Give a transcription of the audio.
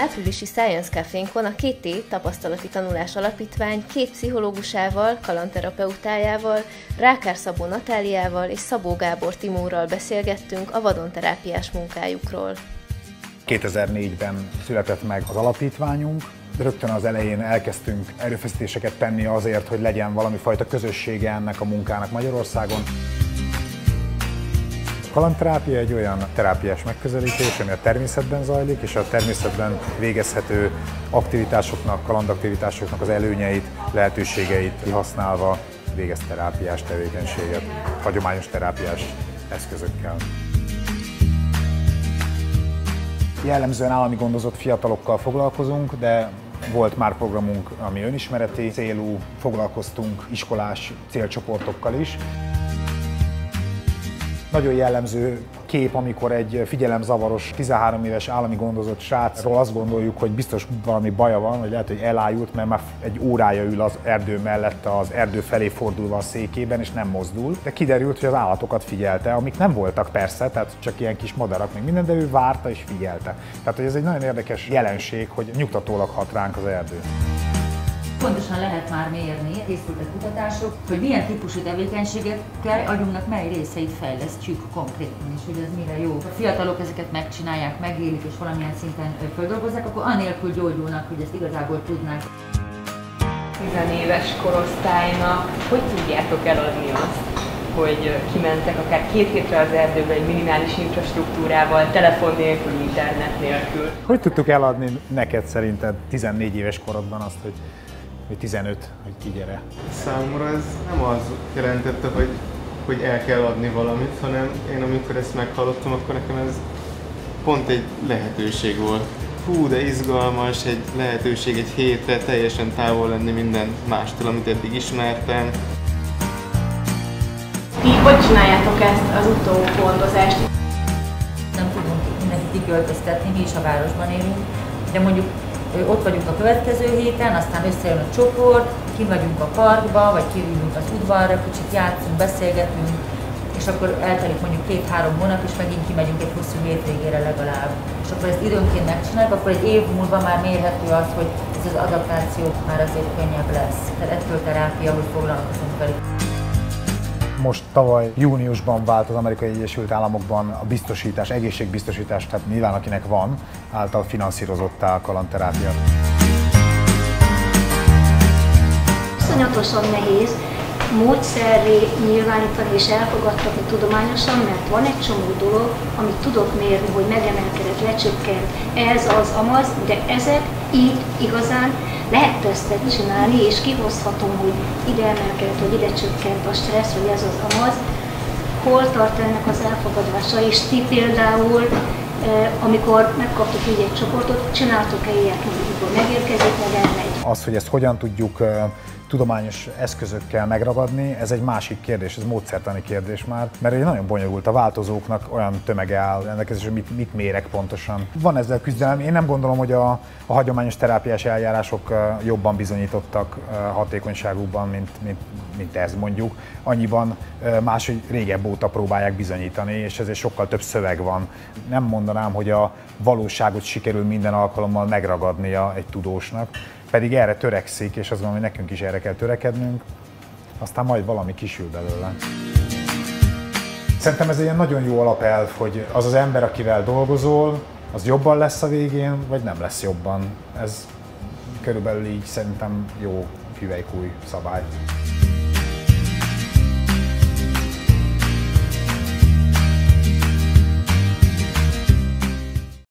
Áprilisi Science Cafénkon a két t Tapasztalati Tanulás Alapítvány két pszichológusával, kalanterapeutájával, Rákár Szabó Natáliával és Szabó Gábor Timóral beszélgettünk a vadonterápiás munkájukról. 2004-ben született meg az alapítványunk, rögtön az elején elkezdtünk erőfeszítéseket tenni azért, hogy legyen valami fajta közössége ennek a munkának Magyarországon. Kalandterápia egy olyan terápiás megközelítés, ami a természetben zajlik, és a természetben végezhető aktivitásoknak, kalandaktivitásoknak az előnyeit, lehetőségeit kihasználva végez terápiás tevékenységet, hagyományos terápiás eszközökkel. Jellemzően állami gondozott fiatalokkal foglalkozunk, de volt már programunk, ami önismereti célú, foglalkoztunk iskolás célcsoportokkal is. Nagyon jellemző kép, amikor egy figyelemzavaros 13 éves állami gondozott srácról azt gondoljuk, hogy biztos valami baja van, vagy lehet, hogy elájult, mert már egy órája ül az erdő mellett, az erdő felé fordulva a székében, és nem mozdul. De kiderült, hogy az állatokat figyelte, amik nem voltak persze, tehát csak ilyen kis madarak, még minden, de ő várta és figyelte. Tehát hogy ez egy nagyon érdekes jelenség, hogy nyugtatólag hat ránk az erdő. Pontosan lehet már mérni, készültek kutatások, hogy milyen típusú tevékenységekkel agyunknak mely részeit fejlesztjük konkrétan, és hogy ez mire jó. A fiatalok ezeket megcsinálják, megélik és valamilyen szinten földolgozzák, akkor anélkül gyógyulnak, hogy ezt igazából tudnák. Tizenéves korosztálynak hogy tudjátok eladni azt, hogy kimentek akár két hétre az erdőbe egy minimális infrastruktúrával, telefon nélkül, internet nélkül. Hogy tudtuk eladni neked szerinted 14 éves korodban azt, hogy vagy 15, hogy kigyere. Számomra ez nem az jelentette, hogy, hogy el kell adni valamit, hanem én amikor ezt meghallottam, akkor nekem ez pont egy lehetőség volt. Hú, de izgalmas, egy lehetőség egy hétre teljesen távol lenni minden mástól, amit eddig ismertem. Ti hogy csináljátok ezt az utógondozást? Nem tudunk mindenkit kiköltöztetni, mi is a városban élünk, de mondjuk ott vagyunk a következő héten, aztán összejön a csoport, kimegyünk a parkba, vagy kiülünk az udvarra, kicsit játszunk, beszélgetünk, és akkor eltelik mondjuk két-három hónap, és megint kimegyünk egy hosszú hétvégére legalább. És akkor ezt időnként megcsináljuk, akkor egy év múlva már mérhető az, hogy ez az adaptáció már azért könnyebb lesz. Tehát ettől terápia, hogy foglalkozunk velük. Most tavaly júniusban vált az Amerikai Egyesült Államokban a biztosítás, egészségbiztosítás, tehát nyilván akinek van, által finanszírozottá a kalanterápia. Iszonyatosan nehéz módszerré nyilvánítani és elfogadtatni tudományosan, mert van egy csomó dolog, amit tudok mérni, hogy megemelkedett, lecsökkent, ez az, amaz, de ezek így igazán lehet tesztet csinálni, és kihozhatom, hogy ide emelkedett, vagy ide csökkent a stressz, vagy ez az amaz. Hol tart ennek az elfogadása, és ti például eh, amikor megkaptuk így egy csoportot, csináltok-e ilyet, amikor megérkezik, meg elmegy? Az, hogy ezt hogyan tudjuk eh, tudományos eszközökkel megragadni, ez egy másik kérdés, ez módszertani kérdés már, mert egy nagyon bonyolult a változóknak olyan tömege áll rendelkezésre, mit, mit mérek pontosan. Van ezzel küzdelem, én nem gondolom, hogy a, a hagyományos terápiás eljárások jobban bizonyítottak hatékonyságúban, mint, mint, mint ez mondjuk. Annyiban más, hogy régebb óta próbálják bizonyítani, és ezért sokkal több szöveg van. Nem mondanám, hogy a valóságot sikerül minden alkalommal megragadnia egy tudósnak, pedig erre törekszik, és azt gondolom, hogy nekünk is erre kell törekednünk, aztán majd valami kisül belőle. Szerintem ez egy ilyen nagyon jó alapelv, hogy az az ember, akivel dolgozol, az jobban lesz a végén, vagy nem lesz jobban. Ez körülbelül így szerintem jó hüvelykúj szabály.